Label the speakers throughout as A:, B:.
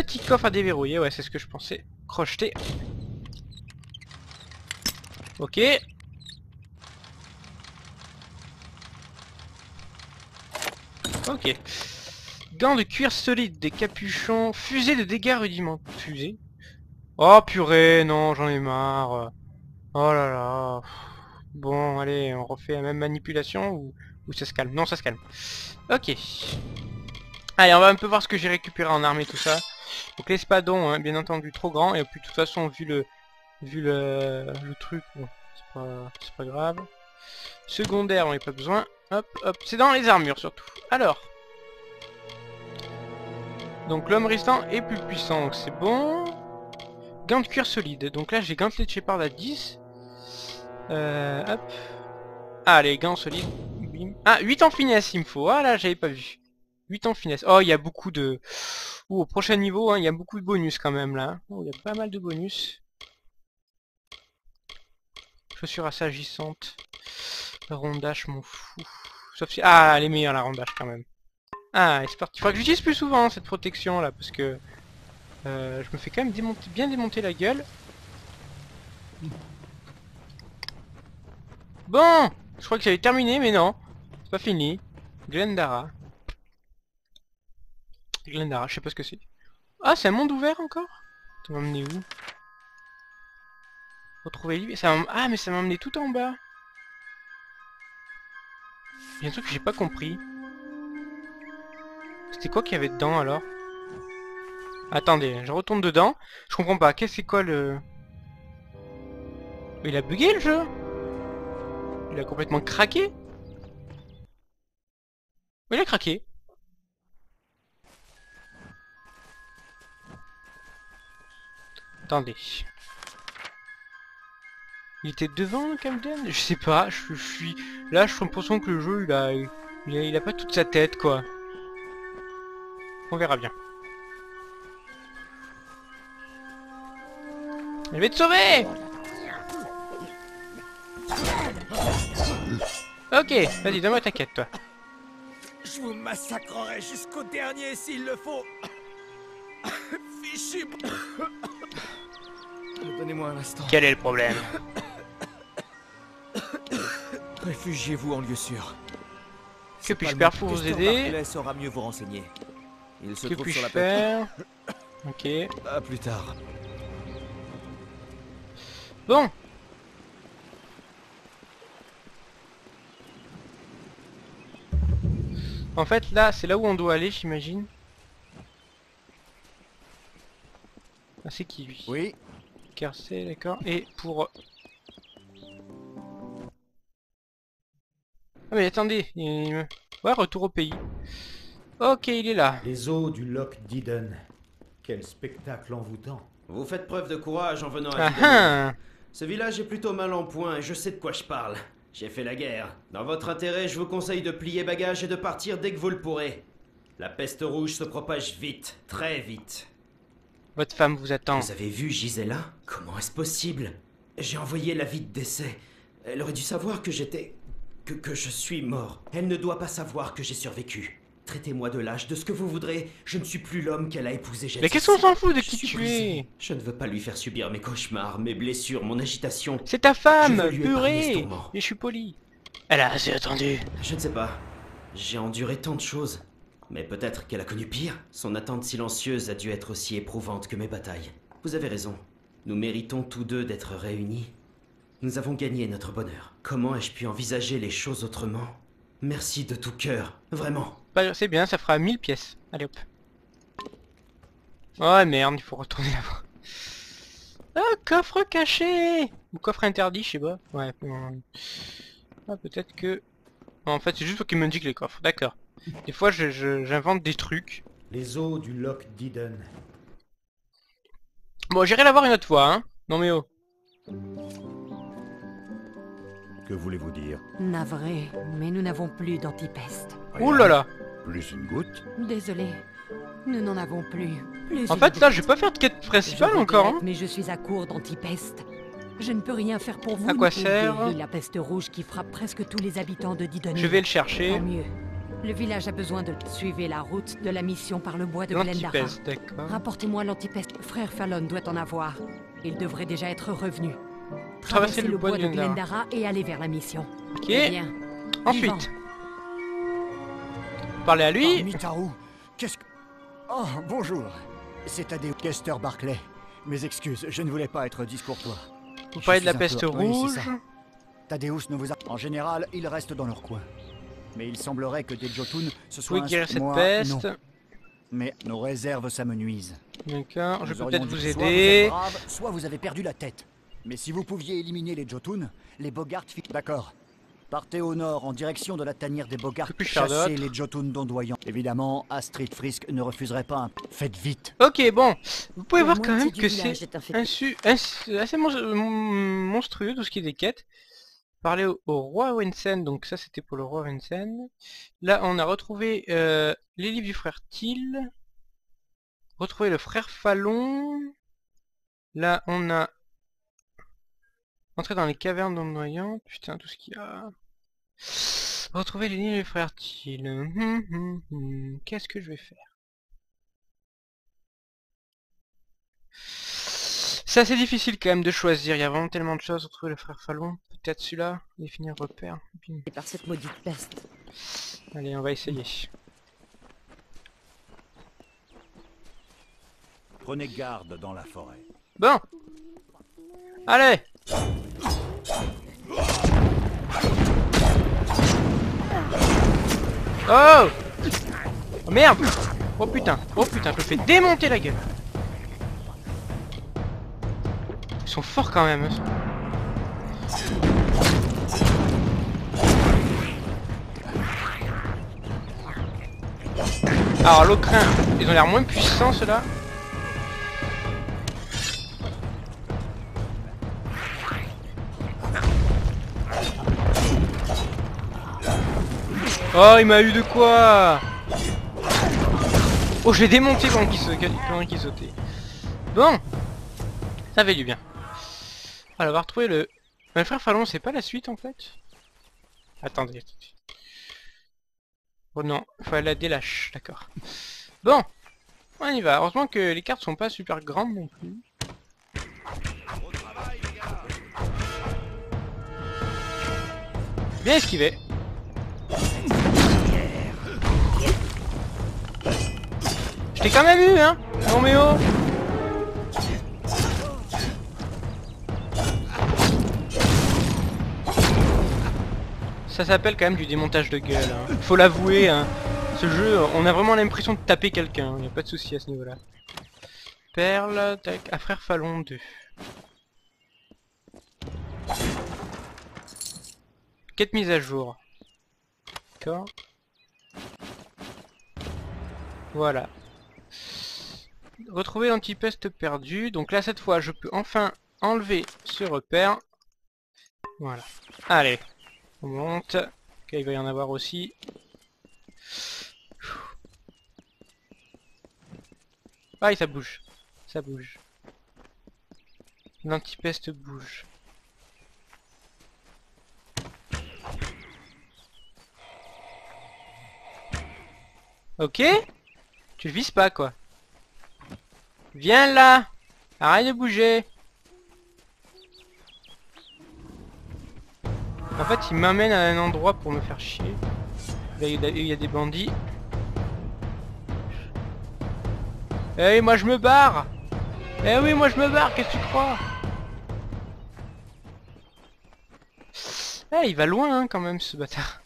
A: Petit coffre à déverrouiller, ouais, c'est ce que je pensais. Crocheter. Ok. Ok. Gants de cuir solide, des capuchons, fusée de dégâts rudimentaires. Fusée Oh purée, non, j'en ai marre. Oh là là. Bon, allez, on refait la même manipulation ou, ou ça se calme? Non, ça se calme. Ok. Allez, on va un peu voir ce que j'ai récupéré en armée, tout ça. Donc l'espadon, hein, bien entendu, trop grand. Et puis de toute façon, vu le vu le, truc, bon, c'est pas, pas grave. Secondaire, on n'a pas besoin. Hop, hop, c'est dans les armures surtout. Alors. Donc l'homme restant est plus puissant, donc c'est bon. Gants de cuir solide. Donc là j'ai gantelet de Shepard à 10. Euh, hop. Ah les gants. Ah 8 en finesse il me faut. Ah là j'avais pas vu. 8 en finesse. Oh il y a beaucoup de... Ouh, au prochain niveau, hein, il y a beaucoup de bonus quand même là. Oh, il y a pas mal de bonus. Chaussures assagissantes. Rondage, m'en fous. Sauf si... Ah, elle est meilleure la rondage quand même. Ah, c'est parti. Il faudra que j'utilise plus souvent cette protection là, parce que... Euh, je me fais quand même bien démonter la gueule. Bon Je crois que j'avais terminé, mais non. C'est pas fini. Glendara. Glendara, je sais pas ce que c'est. Ah, c'est un monde ouvert encore? Ça m'a emmené où? Retrouver Livy. Ça ah, mais ça m'a emmené tout en bas. Il y a un truc que j'ai pas compris. C'était quoi qu'il y avait dedans alors? Attendez, je retourne dedans. Je comprends pas. Qu'est-ce que c'est quoi le... Il a bugué le jeu? Il a complètement craqué? Il a craqué. Attendez. Il était devant Camden Je sais pas, je, je suis... Là, je suis l'impression que le jeu, il a... Il a, il a pas toute sa tête, quoi. On verra bien. Je vais te sauver Ok, vas-y, donne-moi ta quête, toi.
B: Je vous massacrerai jusqu'au dernier s'il le faut. Fichu. Donnez-moi un instant.
A: Quel est le problème
B: Réfugiez-vous en lieu sûr.
A: Que puis-je faire pour vous aider
B: Il saura mieux vous renseigner. Il se
A: Que
B: trouve sur la
A: faire Ok.
B: À plus tard.
A: Bon En fait, là, c'est là où on doit aller, j'imagine. Ah, c'est qui, lui?
B: Oui.
A: Carcé, d'accord. Et pour... Ah mais attendez, il me- Ouais, retour au pays. Ok, il est là.
C: Les eaux du loch d'Eden. Quel spectacle envoûtant.
D: Vous faites preuve de courage en venant à
A: Ah ah
D: Ce village est plutôt mal en point et je sais de quoi je parle. J'ai fait la guerre. Dans votre intérêt, je vous conseille de plier bagage et de partir dès que vous le pourrez. La peste rouge se propage vite, très vite.
A: Votre femme vous attend.
D: Vous avez vu Gisela? Comment est-ce possible? J'ai envoyé l'avis de décès. Elle aurait dû savoir que j'étais... Que, que je suis mort. Elle ne doit pas savoir que j'ai survécu. Traitez-moi de lâche, de ce que vous voudrez. Je ne suis plus l'homme qu'elle a épousé.
A: Mais qu'est-ce qu'on s'en fout de qui tu es?
D: Je ne veux pas lui faire subir mes cauchemars, mes blessures, mon agitation.
A: C'est ta femme,
D: Je
A: purée. Et je suis poli. Elle a assez attendu.
D: Je ne sais pas. J'ai enduré tant de choses. Mais peut-être qu'elle a connu pire. Son attente silencieuse a dû être aussi éprouvante que mes batailles. Vous avez raison. Nous méritons tous deux d'être réunis. Nous avons gagné notre bonheur. Comment ai-je pu envisager les choses autrement? Merci de tout cœur. Vraiment.
A: Bah, c'est bien, ça fera 1000 pièces. Allez hop. Oh merde, il faut retourner là-bas. Ah, coffre caché Ou coffre interdit, je sais pas. Ouais. euh, Ah, peut-être que... En fait, c'est juste pour qu'il me indique les coffres. D'accord. Des fois, j'invente des trucs.
C: Les eaux du loch d'Eden.
A: Bon, j'irai la voir une autre fois, hein. Non mais oh.
E: Que voulez-vous dire?
F: Navré, mais nous n'avons plus d'antipeste.
A: Ouh là là
E: Plus une goutte?
F: Désolé, nous n'en avons plus. Plus
A: En fait, là, je vais pas faire de quête principale encore, hein.
F: Mais je suis à court d'antipeste. Je ne peux rien faire pour vous.
A: À quoi sert?
F: la peste rouge qui frappe presque tous les habitants de Didonia.
A: Je vais le chercher.
F: Tant mieux. Le village a besoin de... Suivez la route de la mission par le bois de Glendara. Rapportez-moi l'antipeste. Frère Fallon doit en avoir. Il devrait déjà être revenu.
A: Traversez le bois de Glendara.
F: Glendara et allez vers la mission.
A: Ok.
F: Eh bien,
A: Ensuite. Parlez à lui.
G: Ah, Mitaru, qu'est-ce que... Oh, bonjour. C'est Tadeo Kester Barclay. Mes excuses, je ne voulais pas être discourtois.
A: Vous parlez de la peste
G: oui,
A: rouge.
G: ça. Tadeus ne vous a... En général, ils restent dans leur coin. Mais il semblerait que des Jotun se soient...
A: guérir cette
G: Moi,
A: peste.
G: non. Mais nos réserves, ça me nuise.
A: D'accord, je peux peut-être vous
G: Soit vous êtes
A: aider.
G: brave, soit vous avez perdu la tête. Mais si vous pouviez éliminer les Jotun, les Bogarts... fi- D'accord. Partez au nord en direction de la tanière des Bogarts. Chassez les Jotun d'ondoyant. Évidemment, Astrid Frisk ne refuserait pas un... Faites vite.
A: Ok, bon. Vous pouvez voir quand même que c'est assez mon- mon- monstrueux tout ce qui est des quêtes. Parler au, roi Wensen, donc ça c'était pour le roi Wensen. Là on a retrouvé euh, les livres du frère Thiel. Retrouver le frère Fallon. Là on a entré dans les cavernes d'Ondoyant. Putain tout ce qu'il y a. Retrouver les livres du frère Thiel. Hum, hum, hum. Qu'est-ce que je vais faire? C'est assez difficile quand même de choisir, il y a vraiment tellement de choses. Retrouver le frère Fallon, peut-être celui-là, définir repère. puis-
H: Et par cette maudite peste.
A: Allez, on va essayer.
E: Prenez garde dans la forêt.
A: Bon Allez Oh Oh merde Oh putain Oh putain, je me fais démonter la gueule Ils sont forts quand même. Alors l'ocrin, ils ont l'air moins puissants ceux-là. Oh, il m'a eu de quoi? Oh, je l'ai démonté pendant qu'il sa- qu'il sautait. Bon Ça fait du bien. Alors, on va retrouver le... Le frère Fallon, c'est pas la suite, en fait attendez. Oh non, il faut aller à la délâche, d'accord. Bon On y va. Heureusement que les cartes sont pas super grandes non plus. Bien esquivé. Je t'ai quand même eu, hein Non Ça s'appelle quand même du démontage de gueule. hein. Faut l'avouer, hein. Ce jeu, on a vraiment l'impression de taper quelqu'un. Y a pas de souci à ce niveau-là. Perle, tac, à frère Fallon 2. Quête mise à jour. D'accord. Voilà. Retrouver l'antipeste perdu. Donc là, cette fois, je peux enfin enlever ce repère. Voilà. Allez. On monte. Ok, il va y en avoir aussi. Ah, ça bouge. Ça bouge. L'antipeste bouge. Ok Tu le vises pas, quoi. Viens là Arrête de bouger fait, il m'amène à un endroit pour me faire chier. Là, il y a- des bandits. Eh moi je me barre Eh oui, moi je me barre, qu'est-ce que tu crois? Eh, il va loin hein, quand même ce bâtard.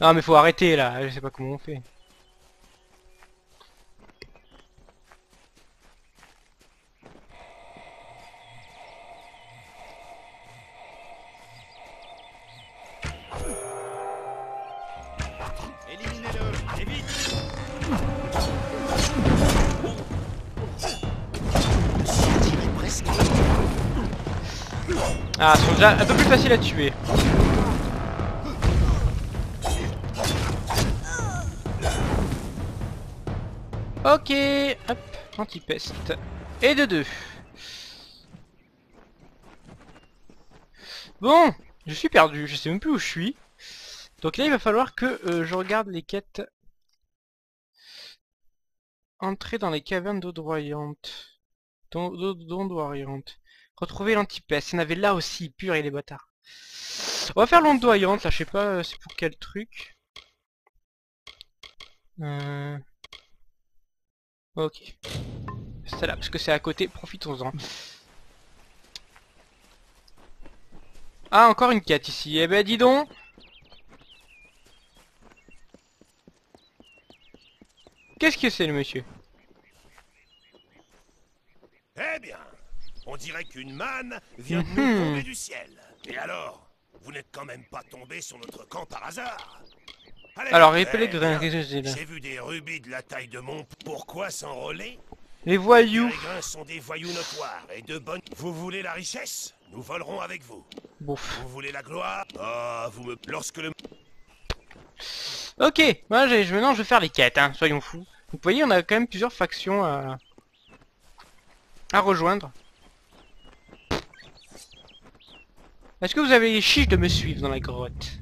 A: Non mais faut arrêter là, je sais pas comment on fait. Ah, sont déjà un peu plus faciles à tuer. Ok, hop, anti-peste. Et de deux. Bon, je suis perdu, je sais même plus où je suis. Donc là, il va falloir que euh, je regarde les quêtes. Entrer dans les cavernes d'Ondoyante. D'Ondoyante. Retrouver l'antipeste. Il y en avait là aussi, pur et les bâtards. On va faire l'ondoyante, là, je sais pas euh, c'est pour quel truc. Euh... Ok. C'est là, parce que c'est à côté, profitons-en. Ah, encore une quête ici. Eh ben, dis donc Qu'est-ce que c'est, le monsieur?
B: Eh bien, on dirait qu'une manne vient de nous tomber du ciel. Et alors Vous n'êtes quand même pas tombé sur notre camp par hasard Allez,
A: Alors, les qu'est-ce que
B: J'ai vu des rubis de la taille de mon... Pourquoi s'enrôler?
A: Les
B: Les
A: voyous
B: pèlerins sont des voyous notoires et de bonnes... Vous voulez la richesse? Nous volerons avec vous.
A: Bouf.
B: Vous voulez la gloire? Ah, vous me... Lorsque le...
A: Ok, moi je- maintenant je vais faire les quêtes, hein, soyons fous. Vous voyez, on a quand même plusieurs factions à, à rejoindre. Est-ce que vous avez les chiches de me suivre dans la grotte?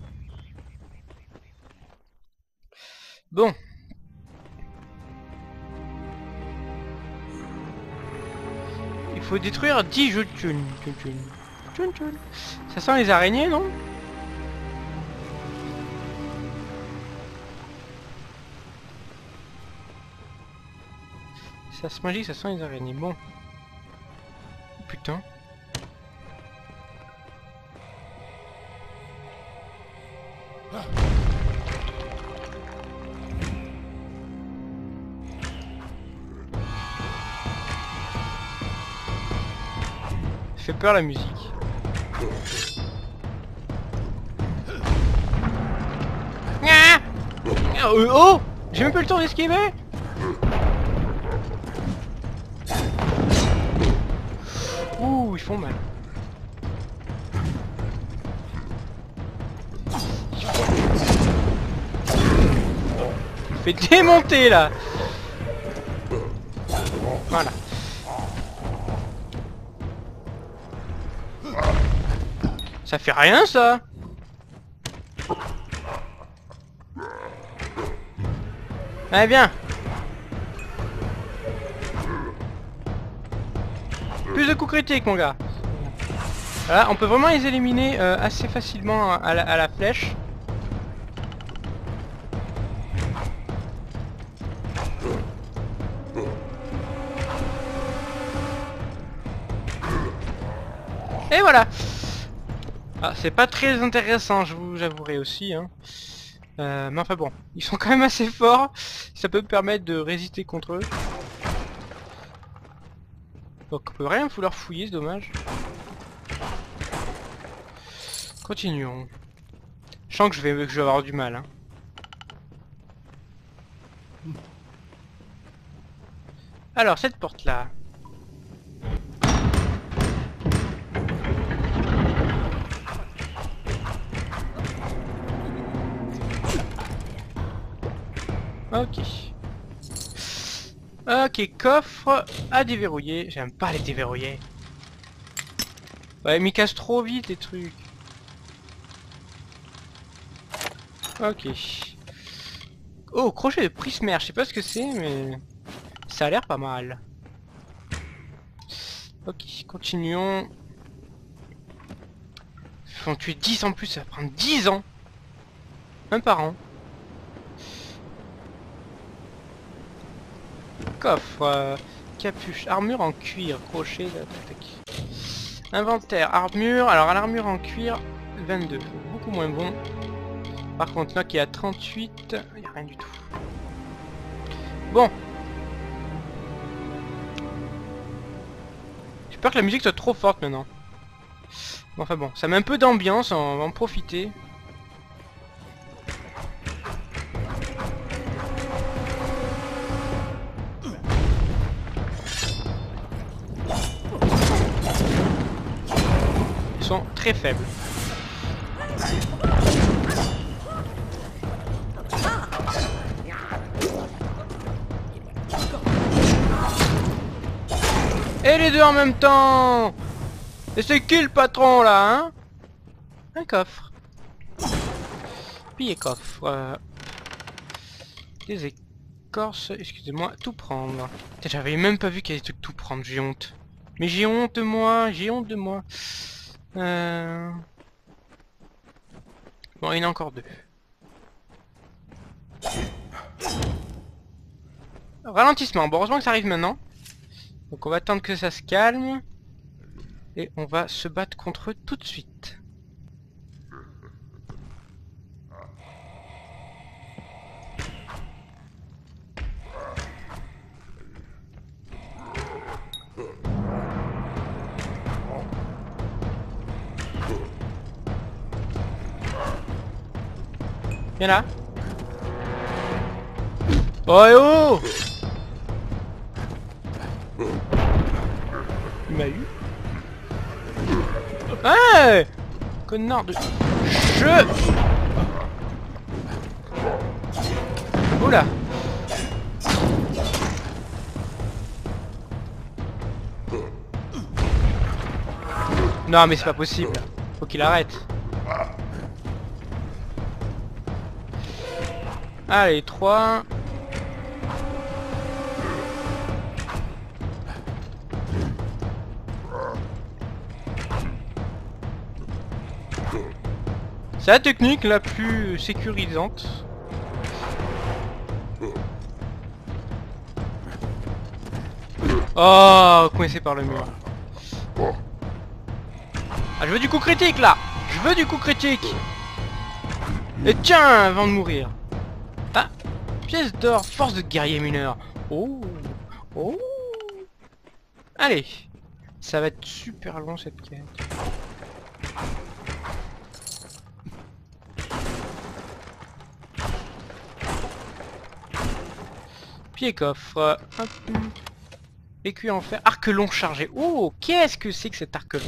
A: Bon. Il faut détruire 10 jeux de. Ça sent les araignées, non? Ça se magique, ça sent les araignées. Bon. Putain. Fait peur la musique. Ah euh, oh J'ai même pas le temps d'esquiver Ouh, ils font mal. Fait démonter là Ça fait rien ça. Allez bien. Plus de coups critiques mon gars. Voilà, on peut vraiment les éliminer euh, assez facilement à la, à la flèche. Et voilà C'est pas très intéressant, je vous j'avouerai aussi. Hein. Euh, mais enfin bon, ils sont quand même assez forts. Ça peut me permettre de résister contre eux. Donc on peut rien vouloir fouiller, c'est dommage. Continuons. Je sens que je vais, avoir du mal. Hein. Alors, cette porte-là. Ok. Ok, coffre à déverrouiller. J'aime pas les déverrouiller. Ouais, ils cassent trop vite les trucs. Ok. Oh, crochet de prismère. Je sais pas ce que c'est, mais... Ça a l'air pas mal. Ok, continuons. Faut en tuer 10 en plus, ça va prendre 10 ans. Un par an. Coffre, euh, capuche, armure en cuir, crochet, tac. Inventaire, armure, alors à l'armure en cuir, 22, beaucoup moins bon. Par contre là qui est à 38, il a rien du tout. Bon. Peur que la musique soit trop forte maintenant. Bon, enfin bon, ça met un peu d'ambiance, on va en profiter. Très faibles. Et les deux en même temps Et c'est qui le patron là, hein? Un coffre. Piller coffre. euh, Des écorces, excusez-moi, tout prendre. J'avais même pas vu qu'il y des trucs tout prendre, j'ai honte. Mais j'ai honte de moi, j'ai honte de moi. Euh... Bon, il y en a encore deux. Ralentissement, bon heureusement que ça arrive maintenant. Donc on va attendre que ça se calme. Et on va se battre contre eux tout de suite. Viens là. Oh et oh Il m'a eu. Hey Connard de... Je... Oula Non mais c'est pas possible. Faut qu'il arrête. Allez, 3. C'est la technique la plus sécurisante. Oh, coincé par le mur. Ah, je veux du coup critique là Je veux du coup critique Et tiens, avant de mourir Pièce d'or, force de guerrier mineur Oh Oh Allez Ça va être super long cette quête. Pied coffre. Hop. Écu en fer. Arc long chargé. Oh, qu'est-ce que c'est que cet arc long?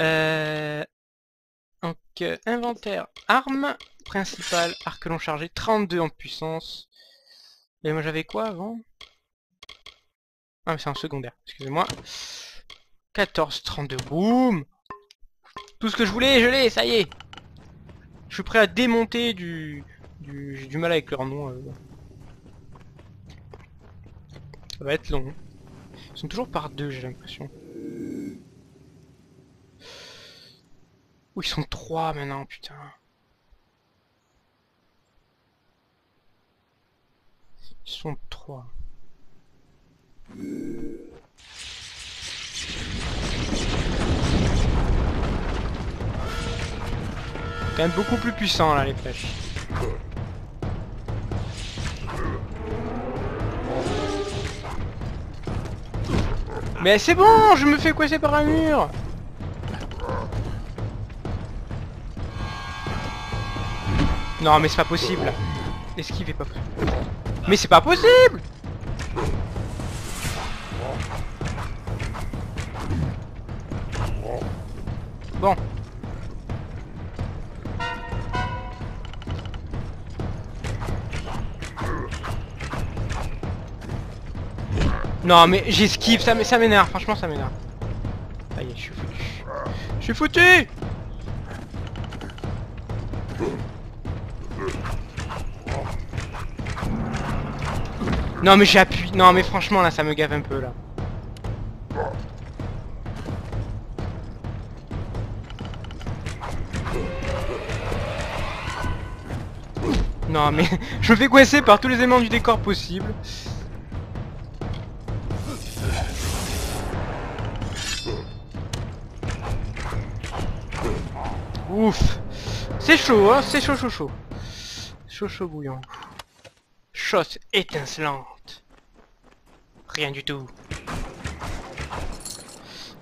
A: Euh... Donc, euh, inventaire. Arme principale. Arc long chargé. 32 en puissance. Et moi j'avais quoi avant? Ah mais c'est un secondaire. Excusez-moi. 14, 32. Boum Tout ce que je voulais, je l'ai, ça y est Je suis prêt à démonter du... du... J'ai du mal avec leur nom. euh. Ça va être long. Ils sont toujours par deux, j'ai l'impression. Ou ils sont trois maintenant, putain. Ils sont trois. Quand même beaucoup plus puissant là les flèches. Mais c'est bon, je me fais coincer par un mur Non mais c'est pas possible Esquive est pas possible. Mais c'est pas possible Bon. Non mais j'esquive, ça m'énerve, franchement ça m'énerve. Ça y est, je suis foutu. Je suis foutu Non mais j'appuie, non mais franchement là ça me gave un peu là. Non mais je me fais coincer par tous les éléments du décor possible. Ouf C'est chaud hein, c'est chaud chaud chaud. Chaud chaud bouillant. Chose étincelante. Rien du tout.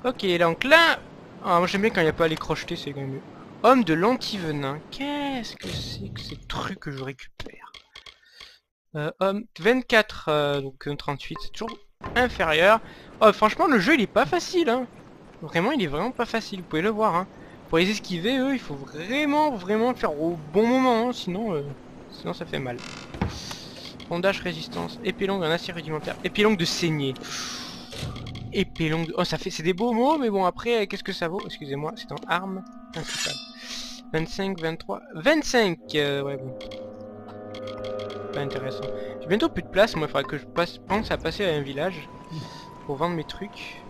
A: Ok, donc là... Ah, moi j'aime bien quand il n'y a pas à les crocheter, c'est quand même mieux. Homme de l'antivenin. Qu'est-ce que c'est que ces trucs que je récupère? Euh, Homme 24, euh, donc euh, 38, c'est toujours inférieur. Oh, franchement, le jeu il est pas facile. Hein. Vraiment, il est vraiment pas facile, vous pouvez le voir. Hein. Pour les esquiver, eux, il faut vraiment, vraiment le faire au bon moment, hein, sinon, euh, sinon ça fait mal. Rondage résistance, épée longue en acier rudimentaire, épée longue de saignée. Épée longue de... Oh ça fait... C'est des beaux mots mais bon après euh, qu'est-ce que ça vaut? Excusez-moi, c'est en arme principale. 25, 23... 25 euh, Ouais, bon. Pas intéressant. J'ai bientôt plus de place, moi, il faudra que je pense à passer à un village pour vendre mes trucs.